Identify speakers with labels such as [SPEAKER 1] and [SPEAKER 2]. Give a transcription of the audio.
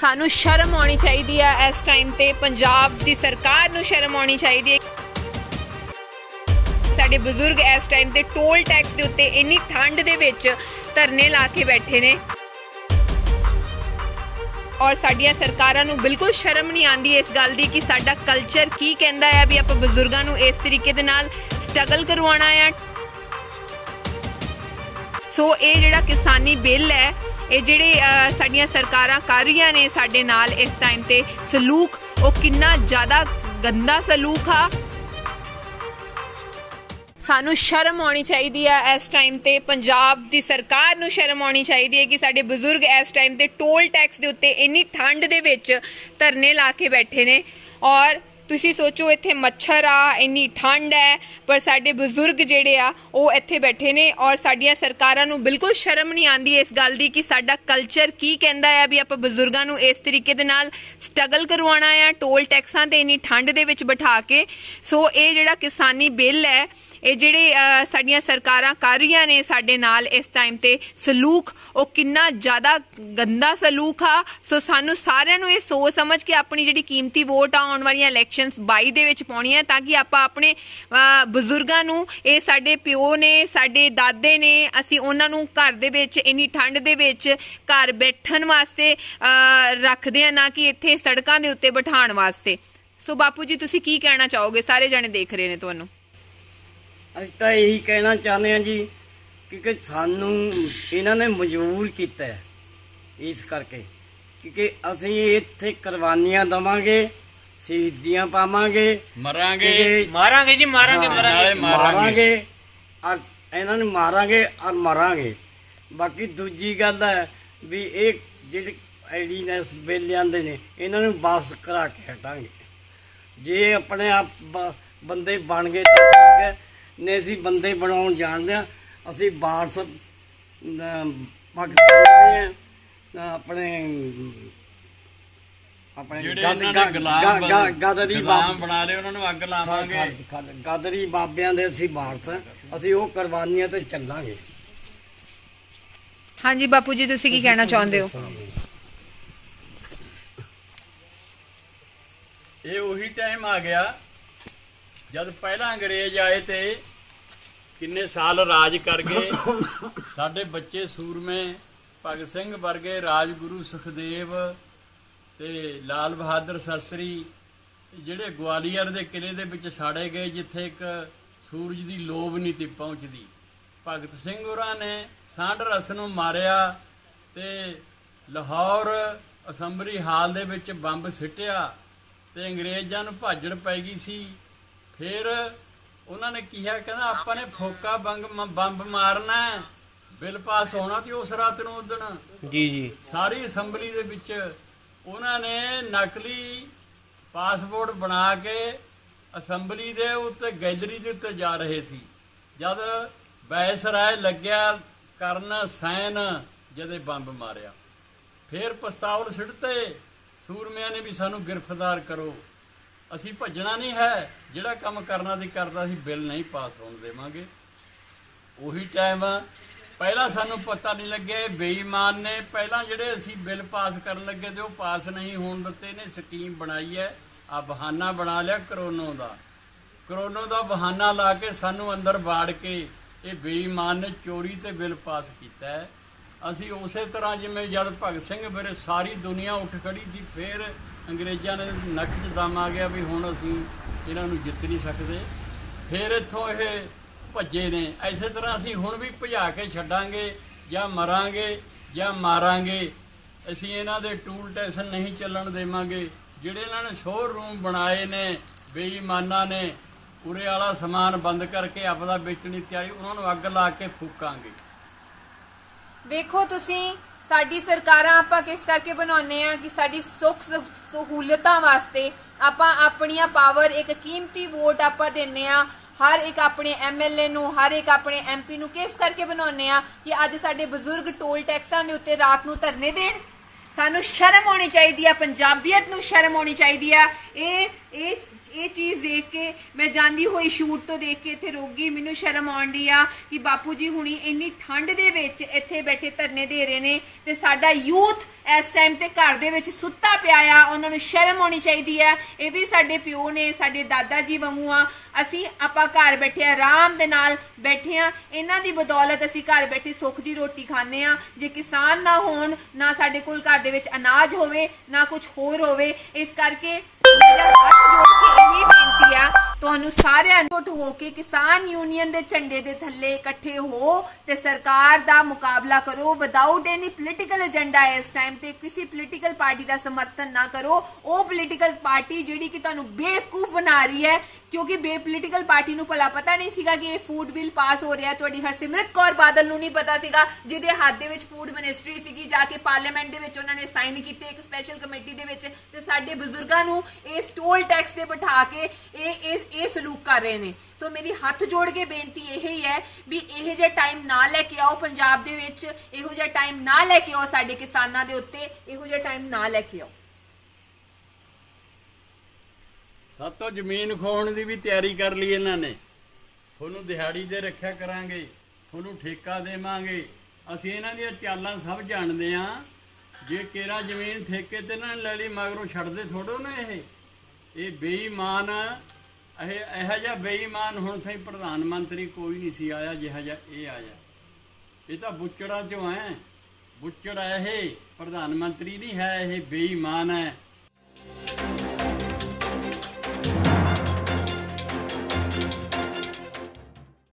[SPEAKER 1] ਸਾਨੂੰ ਸ਼ਰਮ ਆਉਣੀ ਚਾਹੀਦੀ ਹੈ ਇਸ ਟਾਈਮ ਤੇ, ਪੰਜਾਬ ਦੀ ਸਰਕਾਰ ਨੂੰ ਸ਼ਰਮ ਆਉਣੀ ਚਾਹੀਦੀ ਹੈ ਸਾਡੇ ਬਜ਼ੁਰਗ ਇਸ ਟਾਈਮ ਤੇ ਟੋਲ ਟੈਕਸ ਦੇ ਉੱਤੇ ਇੰਨੀ ਠੰਡ ਦੇ ਵਿੱਚ ਧਰਨੇ ਲਾ ਕੇ ਬੈਠੇ ਨੇ। ਔਰ ਸਾਡੀਆਂ ਸਰਕਾਰਾਂ ਨੂੰ ਬਿਲਕੁਲ ਸ਼ਰਮ ਨਹੀਂ ਆਂਦੀ ਇਸ ਗੱਲ ਦੀ ਕਿ ਸਾਡਾ ਕਲਚਰ ਕੀ ਕਹਿੰਦਾ ਹੈ ਵੀ ਆਪਾਂ ਬਜ਼ੁਰਗਾਂ ਨੂੰ ਇਸ ਤਰੀਕੇ ਦੇ ਨਾਲ ਸਟਰਗਲ ਕਰਵਾਉਣਾ ਆ। ਸੋ ਇਹ ਜਿਹੜਾ ਕਿਸਾਨੀ ਬਿੱਲ ਹੈ ਇਹ ਜਿਹੜੇ ਸਾਡੀਆਂ ਸਰਕਾਰਾਂ ਕਰ ਰਹੀਆਂ ਨੇ ਸਾਡੇ ਨਾਲ ਇਸ ਟਾਈਮ ਤੇ ਸਲੂਕ, ਉਹ ਕਿੰਨਾ ਜ਼ਿਆਦਾ ਗੰਦਾ ਸਲੂਕ ਆ। ਸਾਨੂੰ ਸ਼ਰਮ ਆਉਣੀ ਚਾਹੀਦੀ ਆ ਇਸ ਟਾਈਮ ਤੇ, ਪੰਜਾਬ ਦੀ ਸਰਕਾਰ ਨੂੰ ਸ਼ਰਮ ਆਉਣੀ ਚਾਹੀਦੀ ਹੈ ਕਿ ਸਾਡੇ ਬਜ਼ੁਰਗ ਇਸ ਟਾਈਮ ਤੇ ਟੋਲ ਟੈਕਸ ਦੇ ਉੱਤੇ ਇੰਨੀ ਠੰਡ ਦੇ ਵਿੱਚ ਧਰਨੇ ਲਾ ਕੇ ਬੈਠੇ ਨੇ ਔਰ ਤੁਸੀਂ ਸੋਚੋ ਇੱਥੇ ਮੱਛਰ ਆ, ਇੰਨੀ ਠੰਡ ਹੈ, ਪਰ ਸਾਡੇ ਬਜ਼ੁਰਗ ਜਿਹੜੇ ਆ, ਉਹ ਇੱਥੇ ਬੈਠੇ ਨੇ ਔਰ ਸਾਡੀਆਂ ਸਰਕਾਰਾਂ ਨੂੰ ਬਿਲਕੁਲ ਸ਼ਰਮ ਨਹੀਂ ਆਂਦੀ ਇਸ ਗੱਲ ਦੀ ਕਿ ਸਾਡਾ ਕਲਚਰ ਕੀ ਕਹਿੰਦਾ ਹੈ ਵੀ ਆਪਾਂ ਬਜ਼ੁਰਗਾਂ ਨੂੰ ਇਸ ਤਰੀਕੇ ਦੇ ਨਾਲ ਸਟਰਗਲ ਕਰਵਾਉਣਾ ਆ ਟੋਲ ਟੈਕਸਾਂ ਤੇ ਇੰਨੀ ਠੰਡ ਦੇ ਵਿੱਚ ਬਿਠਾ ਕੇ। ਸੋ ਇਹ ਜਿਹੜਾ ਕਿਸਾਨੀ ਬਿੱਲ ਹੈ ਇਹ ਜਿਹੜੇ ਸਾਡੀਆਂ ਸਰਕਾਰਾਂ ਕਰ ਰਹੀਆਂ ਨੇ ਸਾਡੇ ਨਾਲ ਇਸ ਟਾਈਮ ਤੇ ਸਲੂਕ, ਉਹ ਕਿੰਨਾ ਜ਼ਿਆਦਾ ਗੰਦਾ ਸਲੂਕ ਆ। ਸੋ ਸਾਨੂੰ ਸਾਰਿਆਂ ਨੂੰ ਇਹ ਸੋਚ ਸਮਝ ਕੇ ਆਪਣੀ ਜਿਹੜੀ ਕੀਮਤੀ ਵੋਟ ਆ, ਆਉਣ ਵਾਲੀਆਂ ਇਲੈਕਸ਼ਨਸ 22 ਦੇ ਵਿੱਚ ਪਾਉਣੀ ਹੈ ਤਾਂ ਕਿ ਆਪਾਂ ਆਪਣੇ ਬਜ਼ੁਰਗਾਂ ਨੂੰ ਇਹ ਸਾਡੇ ਪਿਓ ਨੇ, ਸਾਡੇ ਦਾਦੇ ਨੇ, ਅਸੀਂ ਉਹਨਾਂ ਨੂੰ ਘਰ ਦੇ ਵਿੱਚ, ਇੰਨੀ ਠੰਡ ਦੇ ਵਿੱਚ ਘਰ ਬੈਠਣ ਵਾਸਤੇ ਰੱਖਦੇ ਆ, ਨਾ ਕਿ ਇੱਥੇ ਸੜਕਾਂ ਦੇ ਉੱਤੇ ਬਿਠਾਉਣ ਵਾਸਤੇ। ਸੋ ਬਾਪੂ ਜੀ, ਤੁਸੀਂ ਕੀ ਕਹਿਣਾ ਚਾਹੋਗੇ? ਸਾਰੇ ਜਣੇ ਦੇਖ ਰਹੇ ਨੇ ਤੁਹਾਨੂੰ।
[SPEAKER 2] ਅਸੀਂ ਤਾਂ ਇਹੀ ਕਹਿਣਾ ਚਾਹੁੰਦੇ ਹਾਂ ਜੀ ਕਿ ਸਾਨੂੰ ਇਹਨਾਂ ਨੇ ਮਜਬੂਰ ਕੀਤਾ ਹੈ ਇਸ ਕਰਕੇ। ਕਿਉਂਕਿ ਅਸੀਂ ਇੱਥੇ ਕੁਰਬਾਨੀਆਂ ਦਵਾਂਗੇ ਸ਼ਹੀਦੀਆਂ ਪਾਵਾਂਗੇ।
[SPEAKER 3] ਮਰਾਂਗੇ।
[SPEAKER 4] ਮਾਰਾਂਗੇ ਜੀ ਮਾਰਾਂਗੇ ਮਰਾਂਗੇ।
[SPEAKER 3] ਮਾਰਾਂਗੇ।
[SPEAKER 2] ਔਰ ਇਹਨਾਂ ਨੂੰ ਮਾਰਾਂਗੇ ਔਰ ਮਰਾਂਗੇ। ਬਾਕੀ ਦੂਜੀ ਗੱਲ ਹੈ ਵੀ ਇਹ ਜਿਹੜੇ ਐਡੀਨੈਸ ਬਿੱਲ ਲਿਆਂਦੇ ਨੇ ਇਹਨਾਂ ਨੂੰ ਵਾਪਸ ਕਰਾ ਕੇ ਹਟਾਂਗੇ। ਜੇ ਆਪਣੇ ਆਪ ਬੰਦੇ ਬਣ ਗਏ ਤਾਂ ਠੀਕ ਹੈ। ਨਹੀਂ ਅਸੀਂ ਬੰਦੇ ਬਣਾਉਣ ਜਾਣਦੇ ਆ ਅਸੀਂ ਅਮ, ਪਾਕਿਸਤਾਨ ਦੇ ਆਪਣੇ ਆਪਣੇ
[SPEAKER 3] ਨੇ
[SPEAKER 2] ਗਦਰੀ
[SPEAKER 3] ਗੁਲਾਮ
[SPEAKER 2] ਬਾਬ
[SPEAKER 3] ਬਣਾ ਲਏ ਉਹਨਾਂ ਨੂੰ ਅੱਗ ਲਾਵਾਂਗੇ।
[SPEAKER 2] ਗਦਰੀ ਬਾਬਿਆਂ ਦੇ ਅਸੀਂ ਵਾਰਸ ਆ ਅਸੀਂ ਉਹ ਕੁਰਬਾਨੀਆਂ ਤੇ ਚੱਲਾਂਗੇ।
[SPEAKER 1] ਹਾਂਜੀ ਬਾਪੂ ਜੀ ਤੁਸੀਂ ਕੀ ਕਹਿਣਾ ਚਾਹੁੰਦੇ ਹੋ?
[SPEAKER 3] ਇਹ ਉਹੀ ਟਾਈਮ ਆ ਗਿਆ ਜਦ ਪਹਿਲਾਂ ਅੰਗਰੇਜ਼ ਆਏ ਤੇ ਕਿੰਨੇ ਸਾਲ ਰਾਜ ਕਰ ਗਏ ਸਾਡੇ ਬੱਚੇ ਸੂਰਮੇ, ਭਗਤ ਸਿੰਘ ਵਰਗੇ ਰਾਜਗੁਰੂ ਸੁਖਦੇਵ ਤੇ ਲਾਲ ਬਹਾਦਰ ਸ਼ਾਸਤਰੀ, ਜਿਹੜੇ ਗਵਾਲੀਅਰ ਦੇ ਕਿਲੇ ਦੇ ਵਿੱਚ ਸਾੜੇ ਗਏ, ਜਿੱਥੇ ਇੱਕ ਸੂਰਜ ਦੀ ਲੋਭ ਨਹੀਂ ਤੀ ਪਹੁੰਚਦੀ। ਭਗਤ ਸਿੰਘ ਹੋਰਾਂ ਨੇ ਸਾਂਢ ਰਸ ਨੂੰ ਮਾਰਿਆ ਤੇ ਲਾਹੌਰ ਅਸੈਂਬਲੀ ਹਾਲ ਦੇ ਵਿੱਚ ਬੰਬ ਸਿੱਟਿਆ ਤੇ ਅੰਗਰੇਜ਼ਾਂ ਨੂੰ ਭਾਜੜ ਪੈ ਗਈ ਸੀ। ਫਿਰ ਉਹਨਾਂ ਨੇ ਕਿਹਾ ਕਹਿੰਦਾ ਆਪਾਂ ਨੇ ਫੋਕਾ ਬੰਗ ਬੰਬ ਮਾਰਨਾ। ਬਿੱਲ ਪਾਸ ਹੋਣਾ ਤੇ ਉਸ ਰਾਤ ਨੂੰ ਉਦਣ
[SPEAKER 4] ਜੀ ਜੀ।
[SPEAKER 3] ਸਾਰੀ ਅਸੈਂਬਲੀ ਦੇ ਵਿੱਚ ਉਹਨਾਂ ਨੇ ਨਕਲੀ ਪਾਸਪੋਰਟ ਬਣਾ ਕੇ ਅਸੈਂਬਲੀ ਦੇ ਉੱਤੇ ਗੈਲਰੀ ਦੇ ਉੱਤੇ ਜਾ ਰਹੇ ਸੀ। ਜਦ ਬੈਸਰਾਏ ਲੱਗਿਆ ਕਰਨ ਸੈਨ ਜਦੇ ਬੰਬ ਮਾਰਿਆ। ਫਿਰ ਪਸਤਾਵਲ ਸਿੱਟਤੇ। ਸੂਰਮਿਆਂ ਨੇ ਵੀ ਸਾਨੂੰ ਗ੍ਰਿਫਤਾਰ ਕਰੋ। ਅਸੀਂ ਭੱਜਣਾ ਨਹੀਂ ਹੈ। ਜਿਹੜਾ ਕੰਮ ਕਰਨਾ ਸੀ ਕਰਦਾ ਸੀ, ਬਿੱਲ ਨਹੀਂ ਪਾਸ ਹੋਣ ਦੇਵਾਂਗੇ। ਉਹੀ ਟਾਈਮ ਪਹਿਲਾਂ ਸਾਨੂੰ ਪਤਾ ਨਹੀਂ ਲੱਗਿਆ ਇਹ ਬੇਈਮਾਨ ਨੇ ਪਹਿਲਾਂ ਜਿਹੜੇ ਅਸੀਂ ਬਿੱਲ ਪਾਸ ਕਰਨ ਲੱਗੇ ਤੇ ਉਹ ਪਾਸ ਨਹੀਂ ਹੋਣ ਦਿੱਤੇ ਨੇ, ਸਕੀਮ ਬਣਾਈ ਹੈ। ਆ ਬਹਾਨਾ ਬਣਾ ਲਿਆ ਕਰੋਨੋ ਦਾ। ਕਰੋਨੋ ਦਾ ਬਹਾਨਾ ਲਾ ਕੇ ਸਾਨੂੰ ਅੰਦਰ ਬਾੜ ਕੇ ਇਹ ਬੇਈਮਾਨ ਨੇ ਚੋਰੀ ਤੇ ਬਿੱਲ ਪਾਸ ਕੀਤਾ ਹੈ। ਅਸੀਂ ਉਸੇ ਤਰ੍ਹਾਂ ਜਿਵੇਂ ਜਦ ਭਗਤ ਸਿੰਘ ਫਿਰ ਸਾਰੀ ਦੁਨੀਆ ਉੱਠ ਖੜੀ ਸੀ, ਫਿਰ ਅੰਗਰੇਜ਼ਾਂ ਨੇ ਨੱਕ 'ਚ ਦਮ ਆ ਗਿਆ ਵੀ ਹੁਣ ਅਸੀਂ ਇਹਨਾਂ ਨੂੰ ਜਿੱਤ ਨਹੀਂ ਸਕਦੇ। ਫਿਰ ਇੱਥੋਂ ਇਹ ਭੱਜੇ ਨੇ। ਐਸੇ ਤਰ੍ਹਾਂ ਅਸੀਂ ਹੁਣ ਵੀ ਭਜਾ ਕੇ ਛੱਡਾਂਗੇ ਜਾਂ ਮਰਾਂਗੇ ਜਾਂ ਮਾਰਾਂਗੇ। ਅਸੀਂ ਇਹਨਾਂ ਦੇ ਟੂਲ ਟੈਸ਼ਨ ਨਹੀਂ ਚੱਲਣ ਦੇਵਾਂਗੇ। ਜਿਹੜੇ ਇਹਨਾਂ ਨੇ ਸ਼ੋਰ ਰੂਮ ਬਣਾਏ ਨੇ, ਬੇਈਮਾਨਾਂ ਨੇ, ਉਰੇ ਵਾਲਾ ਸਮਾਨ ਬੰਦ ਕਰਕੇ ਆਪਦਾ ਵੇਚਣ ਦੀ ਤਿਆਰੀ, ਉਹਨਾਂ ਨੂੰ ਅੱਗ ਲਾ ਕੇ ਫੂਕਾਂਗੇ।
[SPEAKER 1] ਵੇਖੋ ਤੁਸੀਂ, ਸਾਡੀ ਸਰਕਾਰਾਂ ਆਪਾਂ ਕਿਸ ਕਰਕੇ ਬਣਾਉਂਦੇ ਆ ਕਿ ਸਾਡੀ ਸੁੱਖ ਸਹੂਲਤਾਂ ਵਾਸਤੇ ਆਪਾਂ ਆਪਣੀਆਂ ਪਾਵਰ ਇੱਕ ਕੀਮਤੀ ਵੋਟ ਆਪਾਂ ਦਿੰਨੇ ਆ ਹਰ ਇੱਕ ਆਪਣੇ ਐਮਐਲਏ ਨੂੰ, ਹਰ ਇੱਕ ਆਪਣੇ ਐਮਪੀ ਨੂੰ ਕਿਸ ਕਰਕੇ ਬਣਾਉਂਦੇ ਆ ਕਿ ਅੱਜ ਸਾਡੇ ਬਜ਼ੁਰਗ ਟੋਲ ਟੈਕਸਾਂ ਦੇ ਉੱਤੇ ਰਾਤ ਨੂੰ ਧਰਨੇ ਦੇਣ? ਸਾਨੂੰ ਸ਼ਰਮ ਆਉਣੀ ਚਾਹੀਦੀ ਆ, ਪੰਜਾਬੀਅਤ ਨੂੰ ਸ਼ਰਮ ਹੋਣੀ ਚਾਹੀਦੀ ਆ। ਇਹ ਇਸ ਇਹ ਚੀਜ਼ ਦੇਖ ਕੇ, ਮੈਂ ਜਾਂਦੀ ਹੋਈ ਸ਼ੂਟ ਤੋਂ ਦੇਖ ਕੇ ਇੱਥੇ ਰੁਕ ਮੈਨੂੰ ਸ਼ਰਮ ਆਉਂਦੀ ਆ ਕਿ ਬਾਪੂ ਜੀ ਹੁਣੀ ਇੰਨੀ ਠੰਡ ਦੇ ਵਿੱਚ ਇੱਥੇ ਬੈਠੇ ਧਰਨੇ ਦੇ ਰਹੇ ਨੇ ਤੇ ਸਾਡਾ ਯੂਥ ਇਸ ਟਾਈਮ ਤੇ ਘਰ ਦੇ ਵਿੱਚ ਸੁੱਤਾ ਪਿਆ ਆ, ਉਹਨਾਂ ਨੂੰ ਸ਼ਰਮ ਆਉਣੀ ਚਾਹੀਦੀ ਆ। ਇਹ ਵੀ ਸਾਡੇ ਪਿਓ ਨੇ, ਸਾਡੇ ਦਾਦਾ ਜੀ ਵਾਂਗੂ ਆ। ਅਸੀਂ, ਆਪਾਂ ਘਰ ਬੈਠੇ ਆਰਾਮ ਦੇ ਨਾਲ ਬੈਠੇ ਆ। ਇਹਨਾਂ ਦੀ ਬਦੌਲਤ ਅਸੀਂ ਘਰ ਬੈਠੇ ਸੁੱਖ ਦੀ ਰੋਟੀ ਖਾਂਦੇ ਆ। ਜੇ ਕਿਸਾਨ ਨਾ ਹੋਣ, ਨਾ ਸਾਡੇ ਕੋਲ ਘਰ ਦੇ ਵਿੱਚ ਅਨਾਜ ਹੋਵੇ ਨਾ ਕੁਝ ਹੋਰ ਹੋਵੇ ਇਸ ਕਰਕੇ ਮੇਰਾ ਹੱਥ ਜੋੜ ਇਹ ਬੇਨਤੀ ਆ, ਤੁਹਾਨੂੰ ਸਾਰਿਆਂ ਨੂੰ ਹੋ ਕੇ ਕਿਸਾਨ ਯੂਨੀਅਨ ਦੇ ਝੰਡੇ ਦੇ ਥੱਲੇ ਇਕੱਠੇ ਹੋ ਤੇ ਸਰਕਾਰ ਦਾ ਮੁਕਾਬਲਾ ਕਰੋ ਵਿਦਆਊਟ ਐਨੀ ਪੋਲੀਟੀਕਲ ਏਜੰਡਾ ਇਸ ਟਾਈਮ ਤੇ, ਕਿਸੇ ਪੋਲੀਟੀਕਲ ਪਾਰਟੀ ਦਾ ਸਮਰਥਨ ਨਾ ਕਰੋ। ਉਹ ਪੋਲੀਟੀਕਲ ਪਾਰਟੀ ਜਿਹੜੀ ਕਿ ਤੁਹਾਨੂੰ ਬੇਵਕੂਫ ਬਣਾ ਰਹੀ ਹੈ, ਕਿਉਂਕਿ ਬੇ ਪੋਲੀਟੀਕਲ ਪਾਰਟੀ ਨੂੰ ਭਲਾ ਪਤਾ ਨਹੀਂ ਸੀਗਾ ਕਿ ਇਹ ਫੂਡ ਬਿੱਲ ਪਾਸ ਹੋ ਰਿਹਾ। ਤੁਹਾਡੀ ਹਰਸਿਮਰਤ ਕੌਰ ਬਾਦਲ ਨੂੰ ਨਹੀਂ ਪਤਾ ਸੀਗਾ, ਜਿਹਦੇ ਹੱਥ ਦੇ ਵਿੱਚ ਫੂਡ ਮਿਨਿਸਟਰੀ ਸੀਗੀ, ਜਾ ਕੇ ਪਾਰਲੀਮੈਂਟ ਦੇ ਵਿੱਚ ਉਹਨਾਂ ਨੇ ਸਾਈਨ ਕੀਤੇ ਇੱਕ ਸਪੈਸ਼ਲ ਕਮੇਟੀ ਦੇ ਵਿੱਚ। ਤੇ ਸਾਡੇ ਬਜ਼ੁਰਗਾਂ ਨੂੰ ਇਸ ਟੋਲ ਟੈਕਸ ਦੇ ਬਿਠਾ ਕੇ ਇਹ ਇਹ ਇਹ ਸਲੂਕ ਕਰ ਰਹੇ ਨੇ। ਸੋ ਮੇਰੀ ਹੱਥ ਜੋੜ ਕੇ ਬੇਨਤੀ ਇਹ ਹੀ ਹੈ ਵੀ ਇਹ ਜਿਹਾ ਟਾਈਮ ਨਾ ਲੈ ਕੇ ਆਓ ਪੰਜਾਬ ਦੇ ਵਿੱਚ, ਇਹੋ ਜਿਹਾ ਟਾਈਮ ਨਾ ਲੈ ਕੇ ਆਓ ਸਾਡੇ ਕਿਸਾਨਾਂ ਦੇ ਉੱਤੇ, ਇਹੋ ਜਿਹਾ ਟਾਈਮ ਨਾ ਲੈ ਕੇ ਆਓ।
[SPEAKER 3] ਸਾਤੋਂ ਜ਼ਮੀਨ ਖੋਣ ਦੀ ਵੀ ਤਿਆਰੀ ਕਰ ਲਈ ਇਹਨਾਂ ਨੇ। ਤੁਹਾਨੂੰ ਦਿਹਾੜੀ ਦੇ ਰੱਖਿਆ ਕਰਾਂਗੇ, ਤੁਹਾਨੂੰ ਠੇਕਾ ਦੇਵਾਂਗੇ। ਅਸੀਂ ਇਹਨਾਂ ਦੀਆਂ ਚਾਲਾਂ ਸਭ ਜਾਣਦੇ ਆ ਜੇ ਕੇਰਾ ਜ਼ਮੀਨ ਠੇਕੇ ਤੇ ਨਾ ਲੈ ਲਈ, ਮਗਰੋਂ ਛੱਡਦੇ ਥੋੜੋ ਨਾ ਇਹ। ਇਹ ਬੇਈਮਾਨ, ਇਹ, ਇਹੋ ਜਿਹਾ ਬੇਈਮਾਨ ਹੁਣ ਸਹੀ ਪ੍ਰਧਾਨ ਮੰਤਰੀ ਕੋਈ ਨਹੀਂ ਸੀ ਆਇਆ, ਜਿਹਾ ਜਿਹਾ ਇਹ ਆਇਆ। ਇਹ ਤਾਂ ਬੁੱਚੜਾਂ ਚੋਂ ਹੈ। ਬੁੱਚੜ ਇਹ ਪ੍ਰਧਾਨ ਮੰਤਰੀ ਨਹੀਂ ਹੈ, ਇਹ ਬੇਈਮਾਨ ਹੈ।